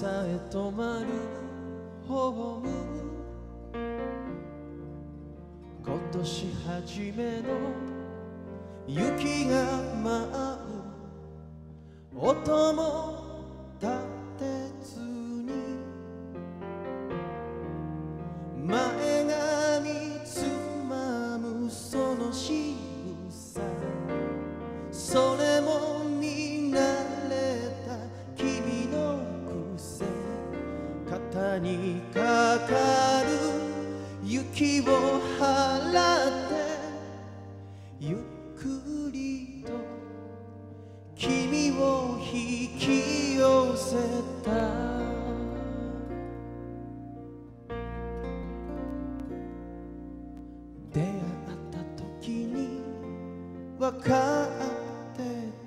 さえ止まるホーム今年初めの雪が舞う音も立てずに前髪つまむその仕草それを払ってゆっくりと君を引き寄せた。出会った時に分かって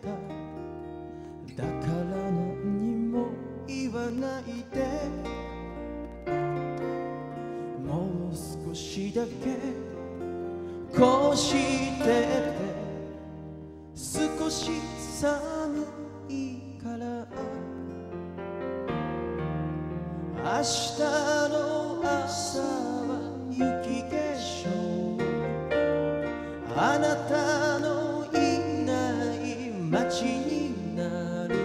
た。だから何にも言わないで。だけこうしてて少し寒いから明日の朝は雪化粧。あなたのいない街になる。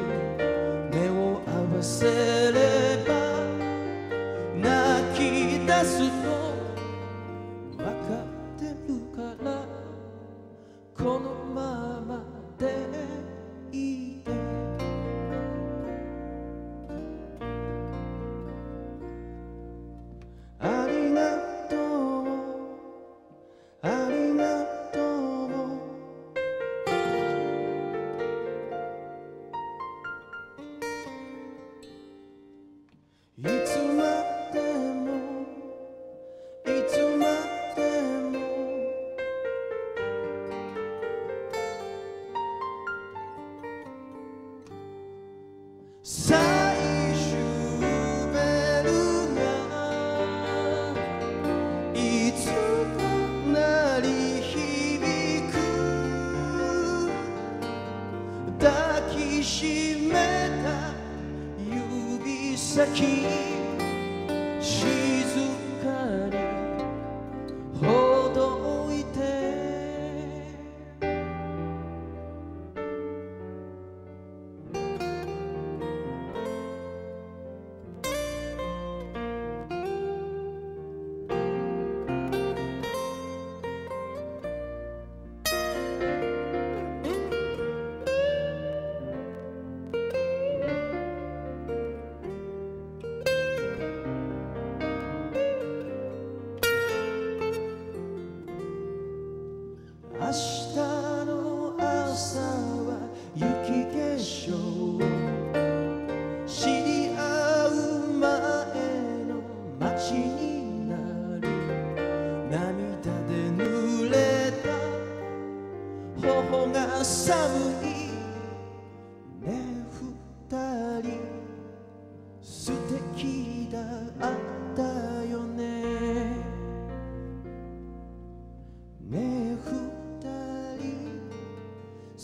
目を合わせこた指先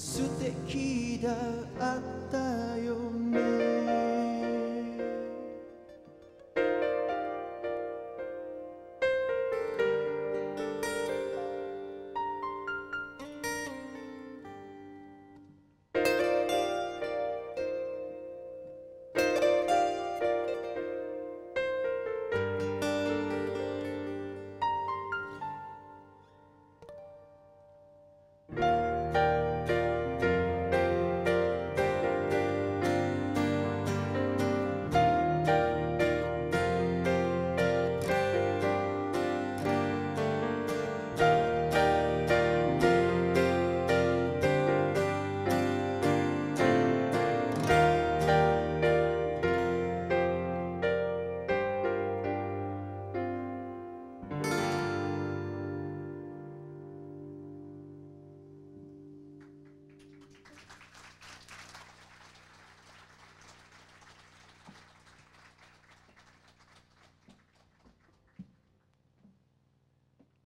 素敵だったよね。